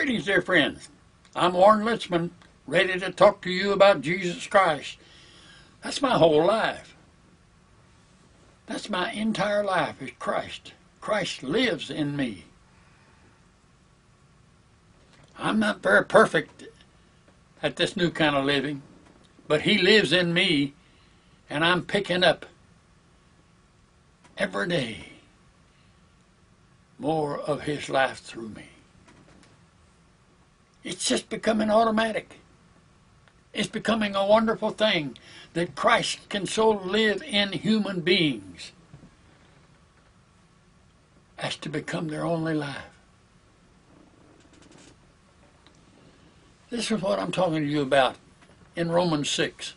Greetings, dear friends. I'm Warren Litzman, ready to talk to you about Jesus Christ. That's my whole life. That's my entire life is Christ. Christ lives in me. I'm not very perfect at this new kind of living, but He lives in me, and I'm picking up every day more of His life through me. It's just becoming automatic. It's becoming a wonderful thing that Christ can so live in human beings as to become their only life. This is what I'm talking to you about in Romans 6.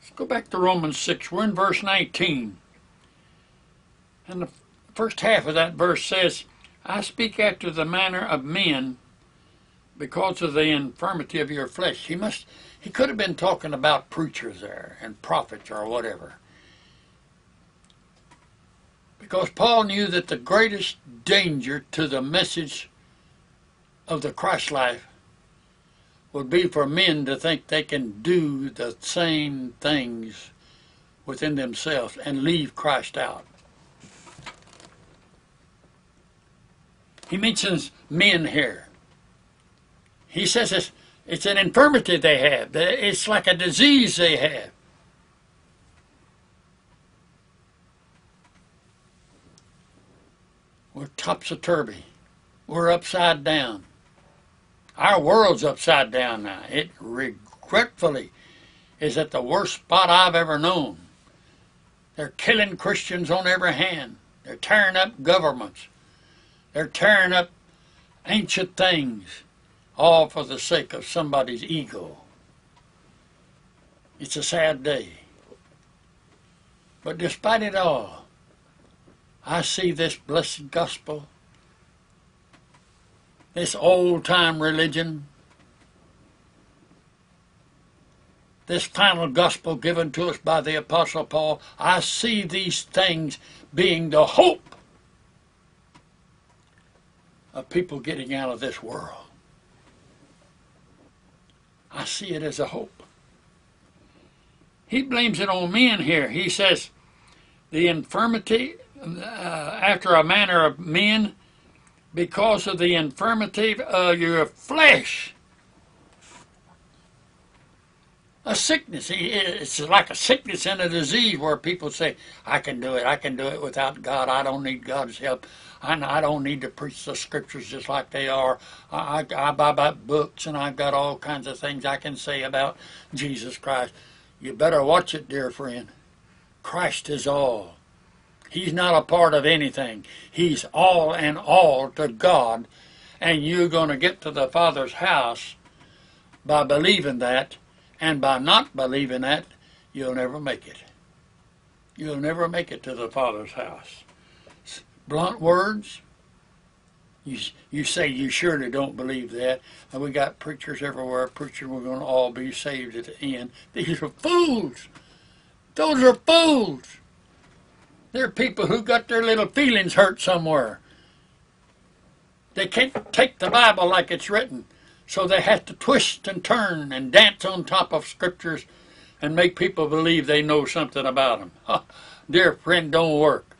Let's go back to Romans 6. We're in verse 19. And the first half of that verse says, I speak after the manner of men because of the infirmity of your flesh. He must he could have been talking about preachers there and prophets or whatever. Because Paul knew that the greatest danger to the message of the Christ life would be for men to think they can do the same things within themselves and leave Christ out. He mentions men here. He says it's, it's an infirmity they have. It's like a disease they have. We're topsy-turvy. We're upside down. Our world's upside down now. It regretfully is at the worst spot I've ever known. They're killing Christians on every hand. They're tearing up governments. They're tearing up ancient things all for the sake of somebody's ego. It's a sad day. But despite it all, I see this blessed gospel, this old time religion, this final gospel given to us by the Apostle Paul, I see these things being the hope of people getting out of this world. I see it as a hope. He blames it on men here. He says, the infirmity, uh, after a manner of men, because of the infirmity of your flesh. A sickness. It's like a sickness and a disease where people say, I can do it. I can do it without God. I don't need God's help. I, don't need to preach the scriptures just like they are. I, I, I buy, buy books and I've got all kinds of things I can say about Jesus Christ. You better watch it, dear friend. Christ is all. He's not a part of anything. He's all and all to God. And you're going to get to the Father's house by believing that. And by not believing that, you'll never make it. You'll never make it to the Father's house blunt words. You, you say you surely don't believe that. And we got preachers everywhere preaching we're going to all be saved at the end. These are fools. Those are fools. They're people who got their little feelings hurt somewhere. They can't take the Bible like it's written. So they have to twist and turn and dance on top of scriptures and make people believe they know something about them. dear friend, don't work.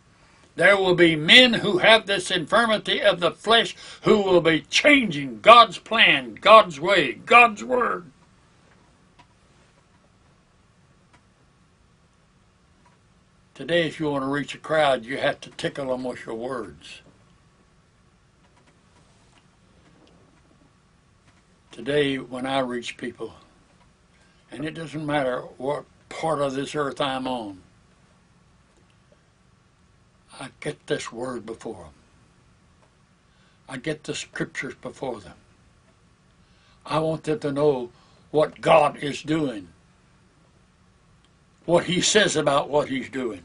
There will be men who have this infirmity of the flesh who will be changing God's plan, God's way, God's word. Today, if you want to reach a crowd, you have to tickle them with your words. Today, when I reach people, and it doesn't matter what part of this earth I'm on, I get this word before them. I get the scriptures before them. I want them to know what God is doing, what He says about what He's doing.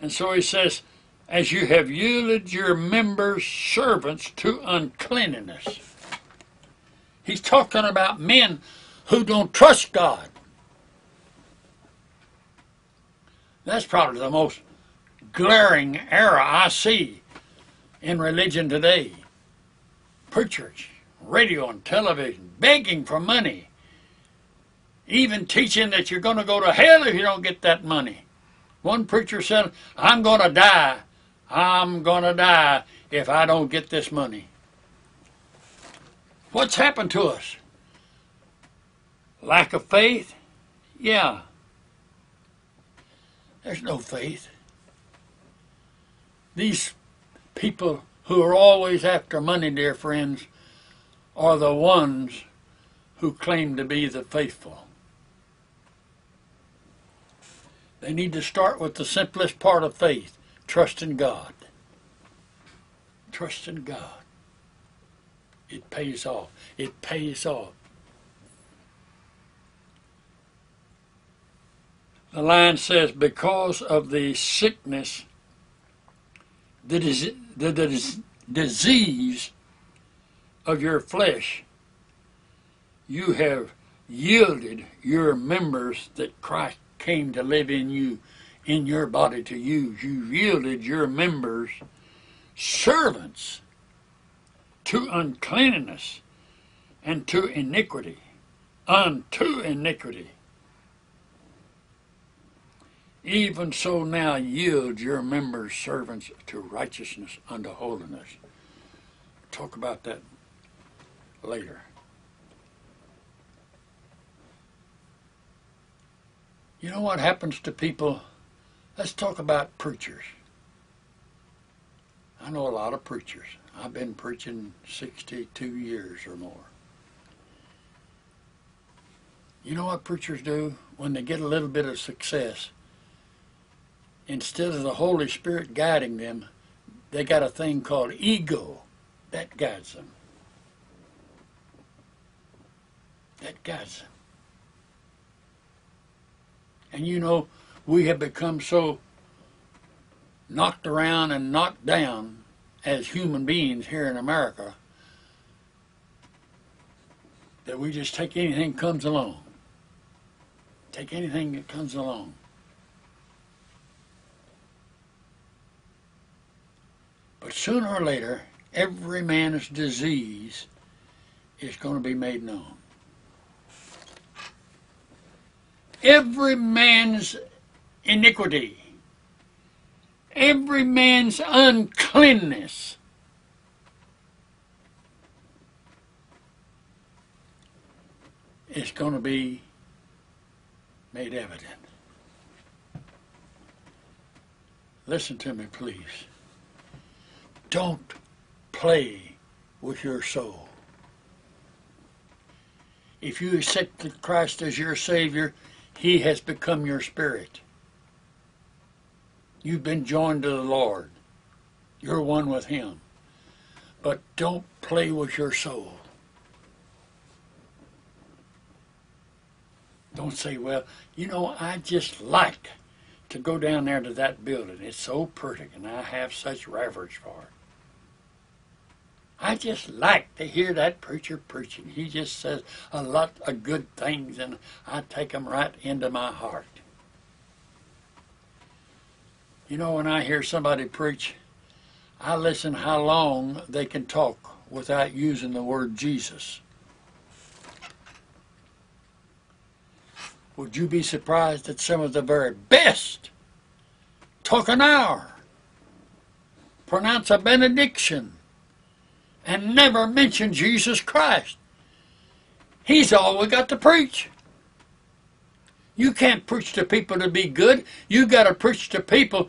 And so He says, as you have yielded your members servants to uncleanness. He's talking about men who don't trust God. That's probably the most glaring error I see in religion today. Preachers, radio and television, begging for money. Even teaching that you're going to go to hell if you don't get that money. One preacher said, I'm going to die. I'm going to die if I don't get this money. What's happened to us? Lack of faith? Yeah. There's no faith. These people who are always after money, dear friends, are the ones who claim to be the faithful. They need to start with the simplest part of faith trust in God. Trust in God. It pays off. It pays off. The line says, because of the sickness, the, dis- the, the disease of your flesh, you have yielded your members that Christ came to live in you, in your body to use. You've yielded your members servants to uncleanness and to iniquity, unto iniquity. Even so now yield your members servants to righteousness unto holiness. Talk about that later. You know what happens to people? Let's talk about preachers. I know a lot of preachers. I've been preaching 62 years or more. You know what preachers do when they get a little bit of success? Instead of the Holy Spirit guiding them, they got a thing called ego that guides them. That guides them. And you know, we have become so knocked around and knocked down as human beings here in America that we just take anything that comes along. Take anything that comes along. But sooner or later, every man's disease is going to be made known. Every man's iniquity every man's uncleanness. is going to be made evident. Listen to me, please. Don't play with your soul. If you accept Christ as your Savior, He has become your spirit. You've been joined to the Lord. You're one with Him. But don't play with your soul. Don't say, well, you know, I just like to go down there to that building. It's so pretty, and I have such reverence for it. I just like to hear that preacher preaching. He just says a lot of good things, and I take them right into my heart. You know, when I hear somebody preach, I listen how long they can talk without using the word Jesus. Would you be surprised that some of the very best talk an hour, pronounce a benediction, and never mention Jesus Christ? He's all we got to preach. You can't preach to people to be good. You got to preach to people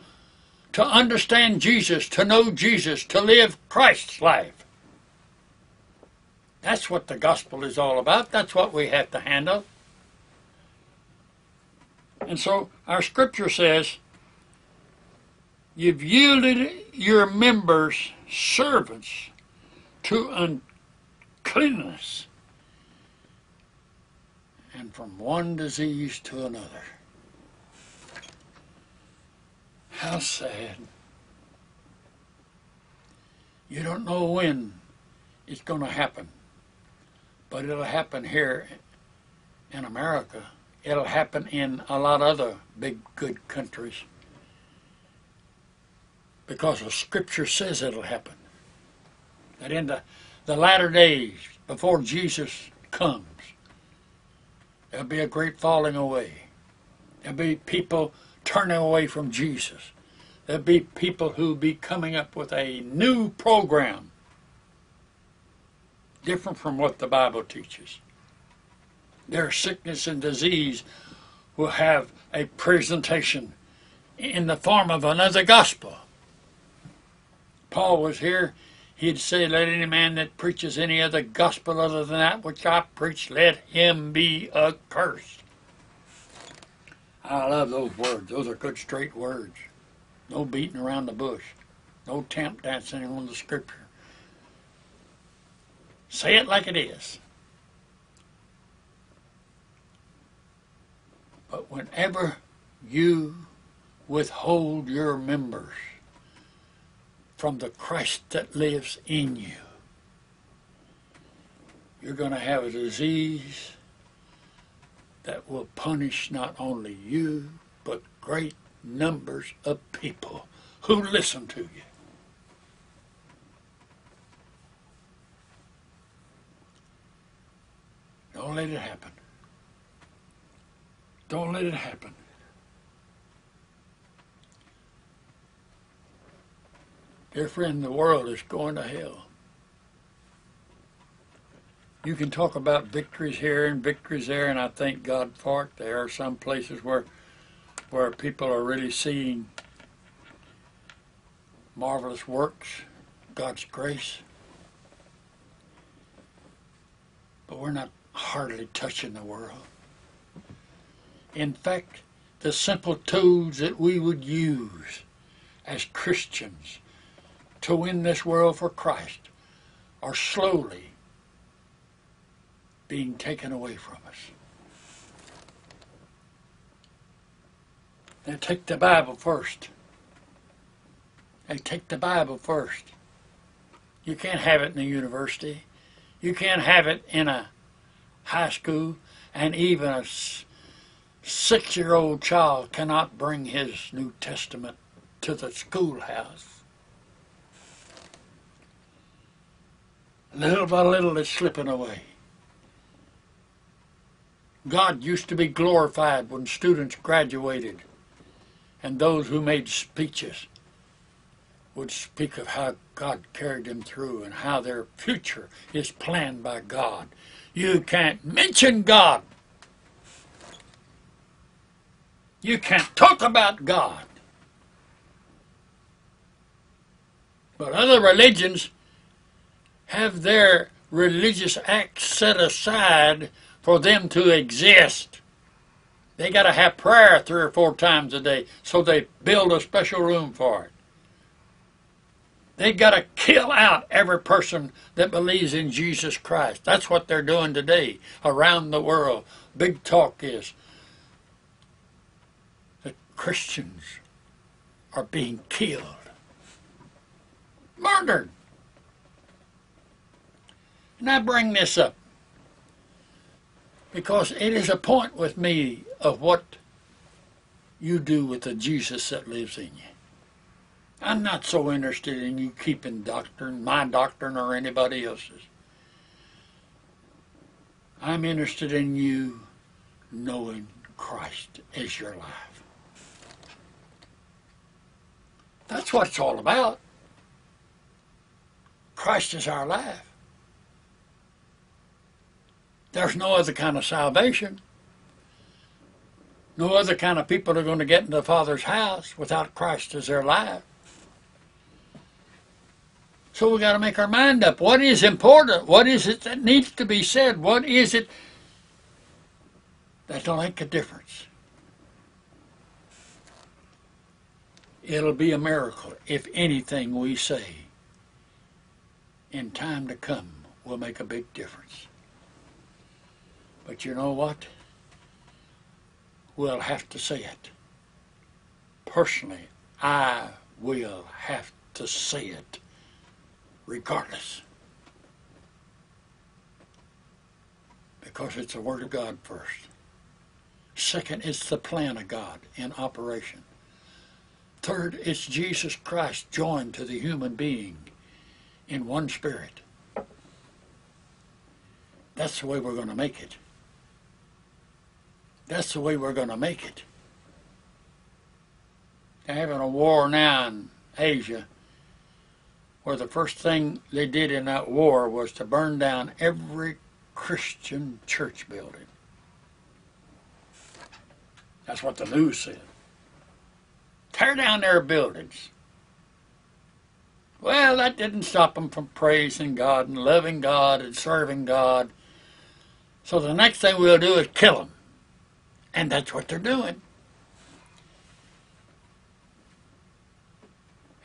to understand Jesus, to know Jesus, to live Christ's life. That's what the gospel is all about. That's what we have to handle. And so our scripture says, You've yielded your members servants to uncleanness and from one disease to another. How sad. You don't know when it's going to happen, but it'll happen here in America. It'll happen in a lot of other big, good countries because the Scripture says it'll happen. That in the the latter days, before Jesus comes, there'll be a great falling away. There'll be people turning away from Jesus. There'll be people who'd be coming up with a new program different from what the Bible teaches. Their sickness and disease will have a presentation in the form of another gospel. Paul was here. He'd say, Let any man that preaches any other gospel other than that which I preach, let him be accursed. I love those words. Those are good, straight words. No beating around the bush. No tap dancing on the scripture. Say it like it is. But whenever you withhold your members from the Christ that lives in you, you're going to have a disease that will punish not only you, but great numbers of people who listen to you. Don't let it happen. Don't let it happen. Dear friend, the world is going to hell. You can talk about victories here and victories there, and I thank God for it. There are some places where where people are really seeing marvelous works, God's grace. But we're not hardly touching the world. In fact, the simple tools that we would use as Christians to win this world for Christ are slowly being taken away from us. They take the Bible first. They take the Bible first. You can't have it in a university. You can't have it in a high school, and even a six year old child cannot bring his New Testament to the schoolhouse. Little by little, it's slipping away. God used to be glorified when students graduated and those who made speeches would speak of how God carried them through and how their future is planned by God you can't mention God. You can't talk about God. But other religions have their religious acts set aside for them to exist. They got to have prayer three or four times a day, so they build a special room for it. They've got to kill out every person that believes in Jesus Christ. That's what they're doing today around the world. Big talk is that Christians are being killed, murdered. And I bring this up because it is a point with me of what you do with the Jesus that lives in you. I'm not so interested in you keeping doctrine, my doctrine or anybody else's. I'm interested in you knowing Christ as your life. That's what it's all about. Christ is our life. There's no other kind of salvation. No other kind of people are going to get into the Father's house without Christ as their life. So we got to make our mind up. What is important? What is it that needs to be said? What is it that'll make a difference? It'll be a miracle if anything we say in time to come will make a big difference. But you know what? We'll have to say it. Personally, I will have to say it regardless. Because it's the Word of God first. Second, it's the plan of God in operation. Third, it's Jesus Christ joined to the human being in one spirit. That's the way we're going to make it. That's the way we're going to make it. They're having a war now in Asia where the first thing they did in that war was to burn down every Christian church building. That's what the news said. Tear down their buildings. Well, that didn't stop them from praising God and loving God and serving God. So the next thing we'll do is kill them. And that's what they're doing.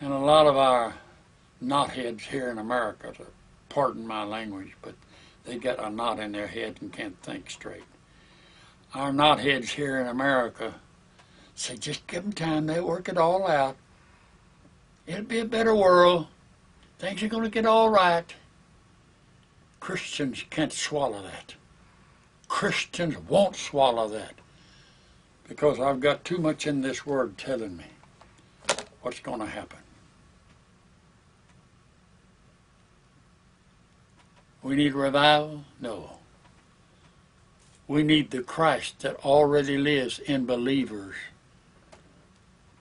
And a lot of our knotheads here in America, pardon my language, but they got a knot in their head and can't think straight. Our knotheads here in America say, just give them time, they'll work it all out. It'll be a better world. Things are going to get all right. Christians can't swallow that. Christians won't swallow that because I've got too much in this word telling me what's going to happen. We need revival? No. We need the Christ that already lives in believers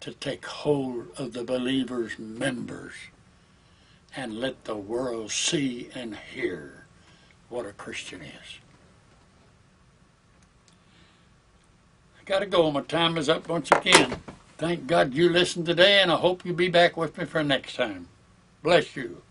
to take hold of the believers' members and let the world see and hear what a Christian is. I got to go. My time is up once again. Thank God you listened today, and I hope you'll be back with me for next time. Bless you.